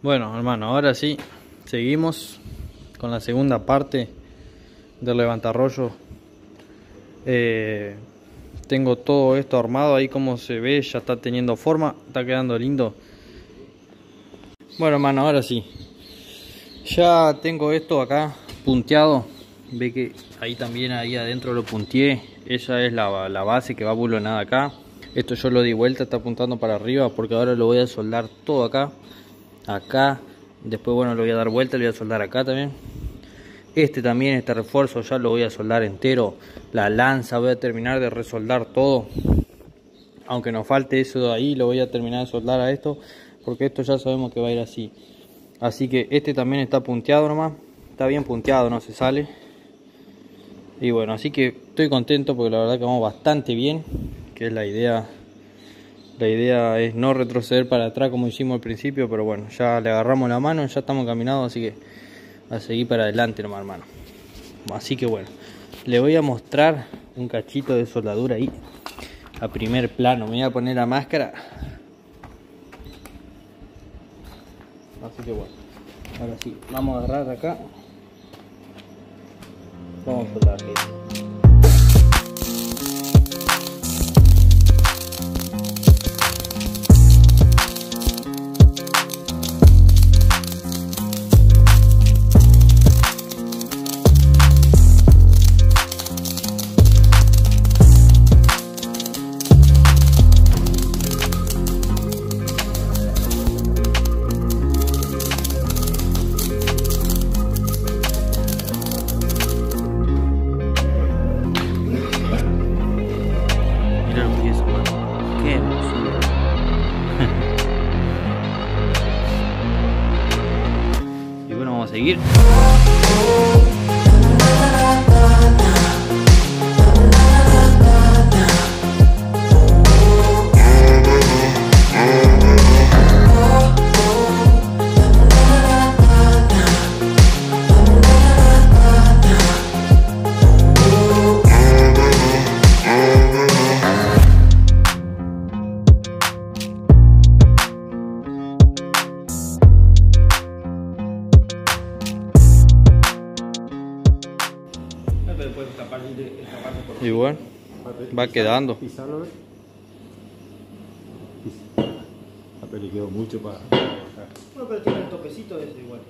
Bueno, hermano, ahora sí, seguimos con la segunda parte del levantarrollo. Eh, tengo todo esto armado, ahí como se ve, ya está teniendo forma, está quedando lindo. Bueno, hermano, ahora sí. Ya tengo esto acá punteado. Ve que ahí también, ahí adentro lo punteé. Esa es la, la base que va bulonada acá. Esto yo lo di vuelta, está apuntando para arriba porque ahora lo voy a soldar todo acá acá. Después bueno lo voy a dar vuelta lo voy a soldar acá también. Este también este refuerzo ya lo voy a soldar entero. La lanza voy a terminar de resoldar todo. Aunque nos falte eso de ahí lo voy a terminar de soldar a esto porque esto ya sabemos que va a ir así. Así que este también está punteado nomás. Está bien punteado no se sale. Y bueno así que estoy contento porque la verdad que vamos bastante bien que es la idea la idea es no retroceder para atrás como hicimos al principio, pero bueno, ya le agarramos la mano, ya estamos caminados, así que a seguir para adelante nomás, hermano. Así que bueno, le voy a mostrar un cachito de soldadura ahí a primer plano. Me voy a poner la máscara. Así que bueno, ahora sí, vamos a agarrar acá. Vamos a soldar aquí. değil. Seguir. Y bueno, va quedando. Pisarlo, pero le quedó mucho para Bueno, pero tiene el topecito ese igual.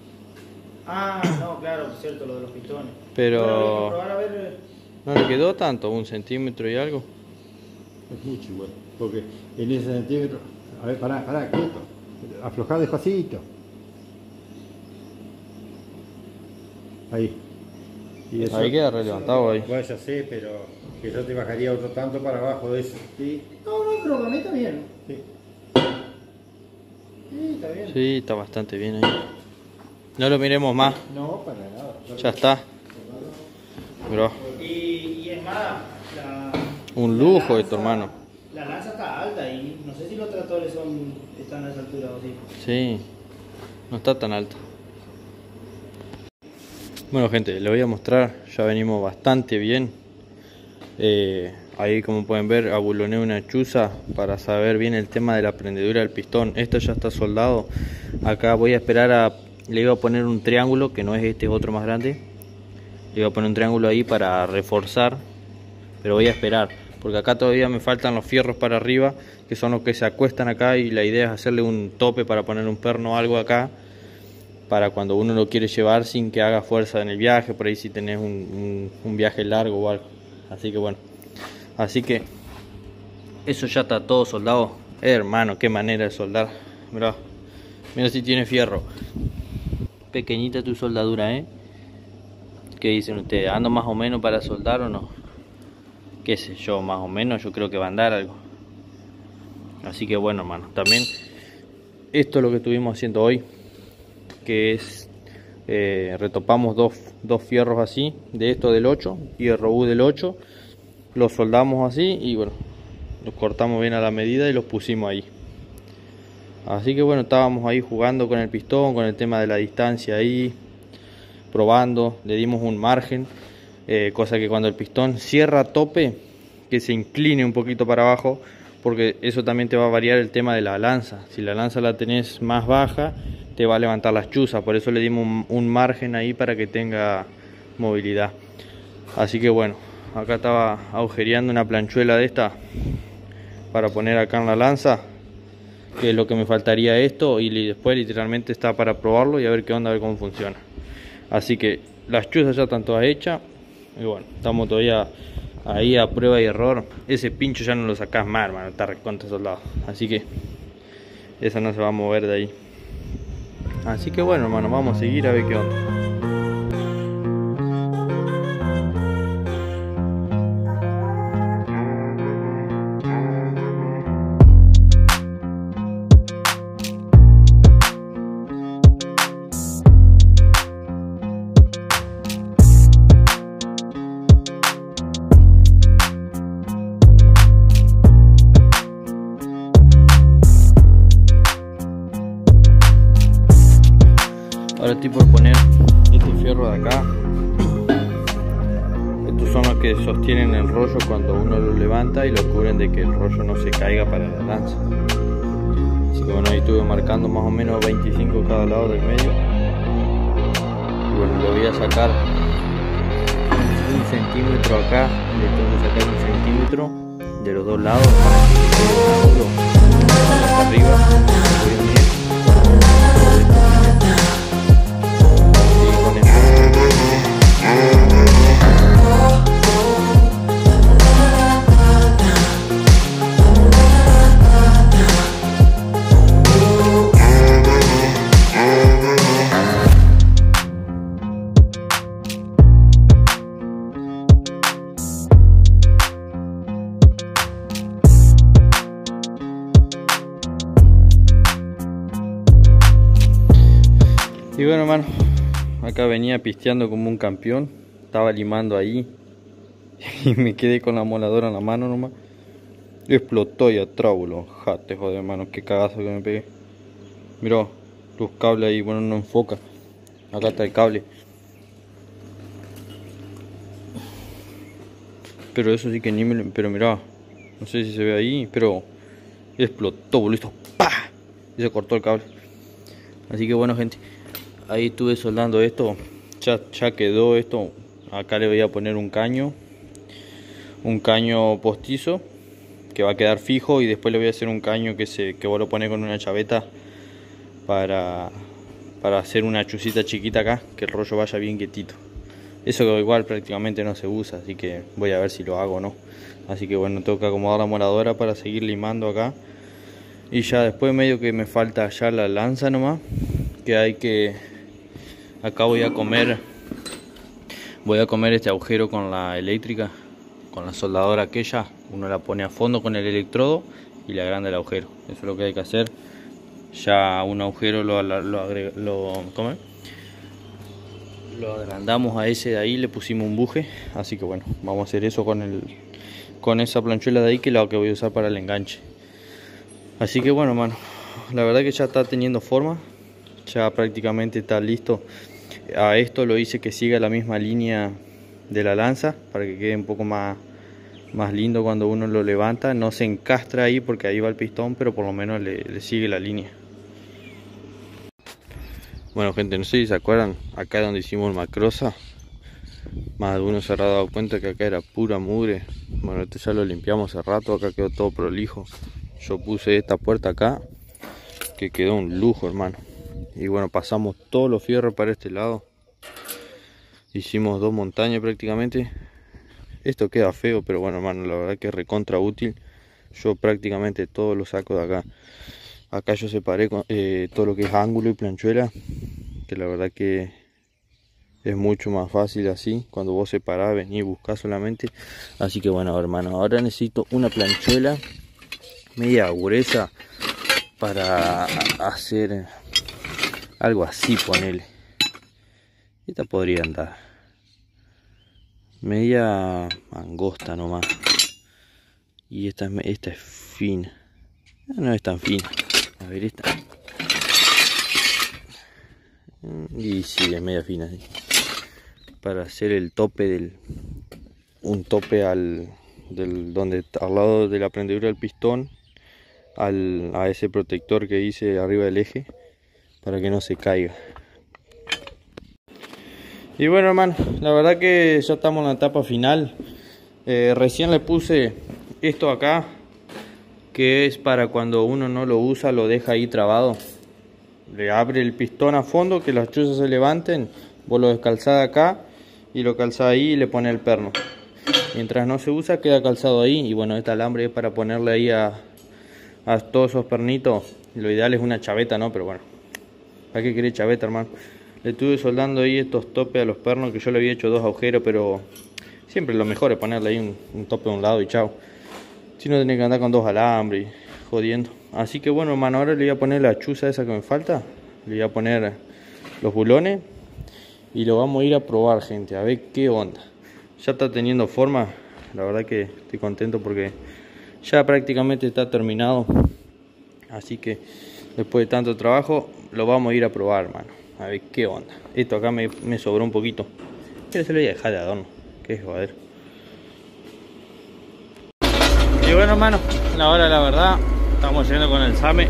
Ah, no, claro, es cierto, lo de los pistones. Pero- que probar a ver. eh, No le quedó tanto, un centímetro y algo. Es mucho igual. Porque en ese centímetro. A ver, pará, pará, quieto. Aflojá despacito. Ahí. Y eso- Ahí queda relevantado ahí. Bueno, ya sé, pero que yo te bajaría otro tanto para abajo de eso. Sí. No, no, pero para mí está bien. Sí. Sí, está bien. Sí, está bastante bien ahí. No lo miremos más, No, para nada. ya está. Bro, Y, y es más, la. un la lujo lanza- esto, hermano. La lanza está alta y no sé si los tractores son, están a esa altura o sí. Sí, no está tan alto. Bueno gente, le voy a mostrar, ya venimos bastante bien. Eh, ahí como pueden ver, abuloné una chuza para saber bien el tema de la prendedura del pistón. Esto ya está soldado. Acá voy a esperar a... Le iba a poner un triángulo, que no es este, es otro más grande. Le iba a poner un triángulo ahí para reforzar. Pero voy a esperar, porque acá todavía me faltan los fierros para arriba, que son los que se acuestan acá y la idea es hacerle un tope para poner un perno o algo acá para cuando uno lo quiere llevar sin que haga fuerza en el viaje, por ahí si tenés un, un- viaje largo o algo. Así que bueno, así que eso ya está todo soldado. Hermano, qué manera de soldar. Mirá, mira si tiene fierro. Pequeñita tu soldadura, ¿eh? ¿Qué dicen ustedes? ¿Ando más o menos para soldar o no? Qué sé yo, más o menos, yo creo que va a andar algo. Así que bueno, hermano, también esto es lo que estuvimos haciendo hoy que es eh, retopamos dos, dos fierros así de esto del 8 y el robú del 8 los soldamos así y bueno los cortamos bien a la medida y los pusimos ahí. Así que bueno estábamos ahí jugando con el pistón con el tema de la distancia ahí probando le dimos un margen eh, cosa que cuando el pistón cierra a tope que se incline un poquito para abajo porque eso también te va a variar el tema de la lanza. Si la lanza la tenés más baja te va a levantar las chuzas, por eso le dimos un, margen ahí para que tenga movilidad. Así que bueno, acá estaba agujereando una planchuela de esta para poner acá en la lanza que es lo que me faltaría esto y después literalmente está para probarlo y a ver qué onda, a ver cómo funciona. Así que las chuzas ya están todas hechas y bueno, estamos todavía ahí a prueba y error. Ese pincho ya no lo sacas más hermano, está recontra soldado. Así que esa no se va a mover de ahí así que bueno hermano, vamos a seguir a ver qué onda Ahora estoy por poner este fierro de acá. Estos son los que sostienen el rollo cuando uno lo levanta y lo cubren de que el rollo no se caiga para la lanza. Así que bueno, ahí estuve marcando más o menos 25 cada lado del medio. Y bueno, lo voy a sacar un centímetro acá, le tengo que sacar un centímetro de los dos lados para que quede arriba. Y bueno hermano, acá venía pisteando como un campeón, estaba limando ahí y me quedé con la moladora en la mano nomás. explotó y atrábulo, jate joder hermano, qué cagazo que me pegué. Mirá, los cables ahí, bueno no enfoca. Acá está el cable. Pero eso sí que ni me lo... Pero mirá, no sé si se ve ahí, pero explotó, boludo. ¡Pah! Y se cortó el cable. Así que bueno gente ahí estuve soldando esto ya, quedó esto. Acá le voy a poner un caño un caño postizo que va a quedar fijo y después le voy a hacer un caño que se que a poner con una chaveta para para hacer una chucita chiquita acá que el rollo vaya bien quietito. Eso igual prácticamente no se usa así que voy a ver si lo hago o no. Así que bueno tengo que acomodar la moradora para seguir limando acá. Y ya después medio que me falta ya la lanza nomás que hay que acá voy a comer voy a comer este agujero con la eléctrica con la soldadora aquella. Uno la pone a fondo con el electrodo y le agranda el agujero. Eso es lo que hay que hacer. Ya un agujero lo, lo, lo, lo agrandamos a ese de ahí le pusimos un buje. Así que bueno vamos a hacer eso con el con esa planchuela de ahí que es la que voy a usar para el enganche. Así que bueno mano la verdad que ya está teniendo forma ya prácticamente está listo. A esto lo hice que siga la misma línea de la lanza para que quede un poco más más lindo cuando uno lo levanta. No se encastra ahí porque ahí va el pistón pero por lo menos le, sigue la línea. Bueno gente no sé si se acuerdan acá donde hicimos macrosa. Más de uno se habrá dado cuenta que acá era pura mugre. Bueno esto ya lo limpiamos hace rato acá quedó todo prolijo. Yo puse esta puerta acá que quedó un lujo hermano y bueno pasamos todos los fierros para este lado. Hicimos dos montañas prácticamente. Esto queda feo pero bueno hermano la verdad que es recontra útil. Yo prácticamente todo lo saco de acá. Acá yo separé eh, todo lo que es ángulo y planchuela que la verdad que es mucho más fácil así. Cuando vos separás venís y buscás solamente. Así que bueno hermano ahora necesito una planchuela media gruesa para hacer algo así, ponele. Esta podría andar. Media angosta nomás. Y esta, esta es fina. Ah, no es tan fina. A ver esta. Y sí, es media fina. Para hacer el tope del... Un tope al... Del, donde al lado de la prendedura del pistón al, a ese protector que hice arriba del eje para que no se caiga. Y bueno hermano, la verdad que ya estamos en la etapa final. Eh, recién le puse esto acá, que es para cuando uno no lo usa, lo deja ahí trabado. Le abre el pistón a fondo, que las chuzas se levanten, vos lo acá y lo calzás ahí y le pone el perno. Mientras no se usa, queda calzado ahí. Y bueno, este alambre es para ponerle ahí a, a todos esos pernitos. Lo ideal es una chaveta, ¿no? Pero bueno, ¿para qué chaveta, hermano? Le estuve soldando ahí estos topes a los pernos que yo le había hecho dos agujeros, pero siempre lo mejor es ponerle ahí un, tope a un lado y chao. Si no tenés que andar con dos alambres jodiendo. Así que bueno, hermano, ahora le voy a poner la chuza esa que me falta. Le voy a poner los bulones y lo vamos a ir a probar, gente, a ver qué onda. Ya está teniendo forma, la verdad que estoy contento porque ya prácticamente está terminado. Así que después de tanto trabajo, lo vamos a ir a probar, hermano. A ver qué onda. Esto acá me, sobró un poquito. Pero se lo voy a dejar de adorno. Que joder. Y bueno hermano, ahora la verdad, estamos yendo con el Same.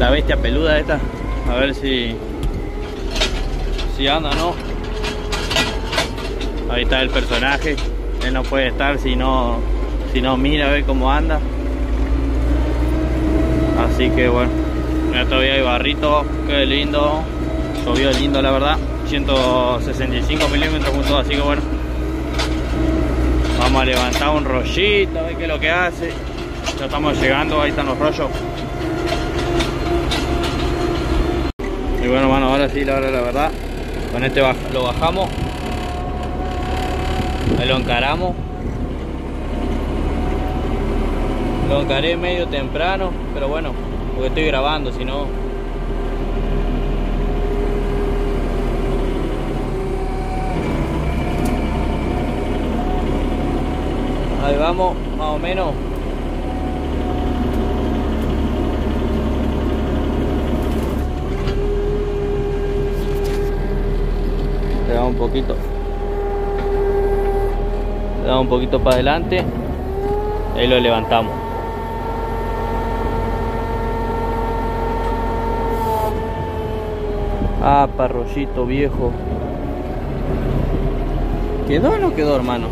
La bestia peluda esta. A ver si. Si anda o no. Ahí está el personaje. Él no puede estar si no. Si no mira a ver cómo anda. Así que bueno todavía hay barrito, qué lindo. Llovió lindo la verdad. 165 milímetros juntos, así que bueno. Vamos a levantar un rollito, a ver qué es lo que hace. Ya estamos llegando, ahí están los rollos. Y bueno, mano, ahora sí, la la verdad. Con este lo bajamos. Ahí lo encaramos. Lo encaré medio temprano, pero bueno, porque estoy grabando, si no... Ahí vamos, más o menos. Le damos un poquito. Le damos un poquito para adelante. Ahí lo levantamos. Ah, parrollito viejo. ¿Quedó o no quedó, hermano?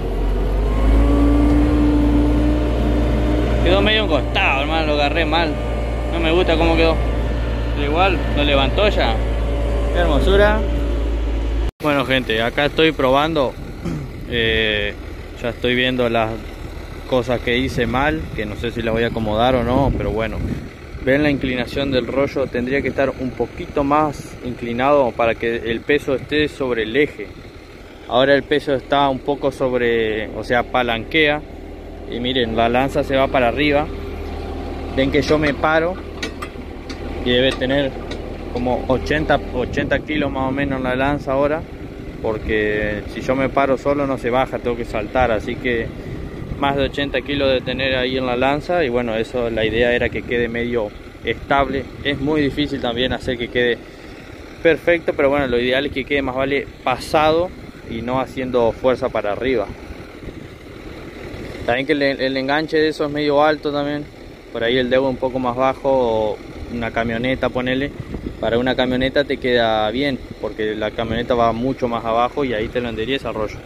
Quedó medio encostado, hermano, lo agarré mal. No me gusta cómo quedó. Pero igual, lo levantó ya. Qué hermosura. Bueno, gente, acá estoy probando. Eh, ya estoy viendo las cosas que hice mal, que no sé si las voy a acomodar o no, pero bueno. Ven la inclinación del rollo, tendría que estar un poquito más inclinado para que el peso esté sobre el eje. Ahora el peso está un poco sobre, o sea, palanquea. Y miren, la lanza se va para arriba. Ven que yo me paro y debe tener como 80, 80 kilos más o menos la lanza ahora. Porque si yo me paro solo no se baja, tengo que saltar. Así que más de 80 kilos de tener ahí en la lanza y bueno eso la idea era que quede medio estable. Es muy difícil también hacer que quede perfecto pero bueno lo ideal es que quede más vale pasado y no haciendo fuerza para arriba. También que el, enganche de eso es medio alto también. Por ahí el dedo un poco más bajo o una camioneta ponele. Para una camioneta te queda bien porque la camioneta va mucho más abajo y ahí te lo el rollo.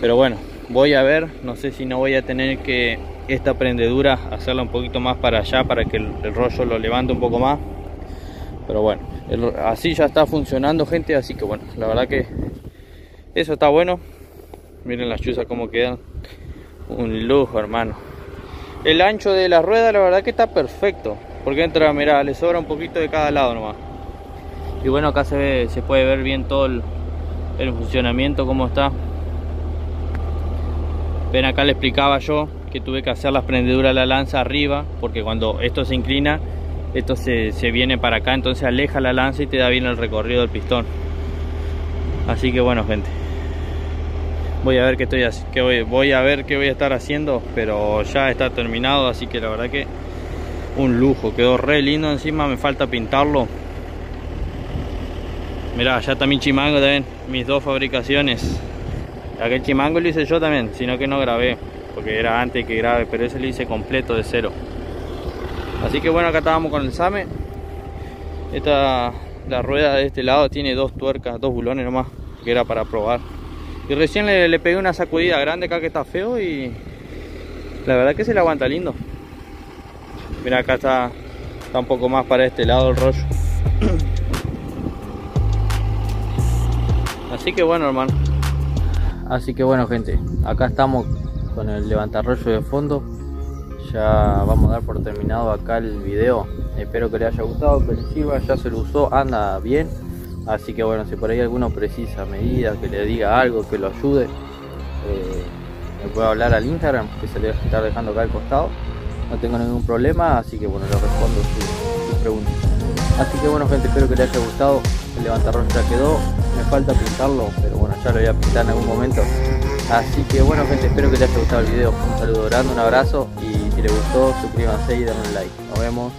Pero bueno voy a ver no sé si no voy a tener que esta prendedura hacerla un poquito más para allá para que el, rollo lo levante un poco más. Pero bueno así ya está funcionando gente así que bueno la verdad que eso está bueno. Miren las chuzas como quedan. Un lujo hermano. El ancho de la rueda la verdad que está perfecto porque entra mira le sobra un poquito de cada lado nomás. Y bueno acá se ve se puede ver bien todo el, el funcionamiento como está Ven acá le explicaba yo que tuve que hacer las prendeduras de la lanza arriba porque cuando esto se inclina esto se, viene para acá entonces aleja la lanza y te da bien el recorrido del pistón. Así que bueno gente voy a ver qué estoy que voy, voy a ver qué voy a estar haciendo pero ya está terminado así que la verdad que un lujo quedó re lindo encima me falta pintarlo. Mirá, ya está mi chimango también mis dos fabricaciones Aquel chimango lo hice yo también, sino que no grabé, porque era antes que grabe, pero ese lo hice completo de cero. Así que bueno, acá estábamos con el SAME. Esta, la rueda de este lado tiene dos tuercas, dos bulones nomás, que era para probar. Y recién le, le pegué una sacudida grande acá que está feo y la verdad que se le aguanta lindo. Mira acá está, está un poco más para este lado el rollo. Así que bueno hermano. Así que bueno gente, acá estamos con el levantarrollo de fondo. Ya vamos a dar por terminado acá el video. Espero que les haya gustado, que les sirva, ya se lo usó, anda bien. Así que bueno, si por ahí alguno precisa medida, que le diga algo, que lo ayude, eh, me puede hablar al Instagram, que se le va a estar dejando acá al costado. No tengo ningún problema, así que bueno, le respondo sus su preguntas. Así que bueno gente, espero que les haya gustado. El levantarrollo ya quedó. Me falta pintarlo, pero bueno, ya lo voy a pintar en algún momento. Así que bueno gente, espero que les haya gustado el video. Un saludo grande, un abrazo y si les gustó suscríbanse y denle un like. Nos vemos.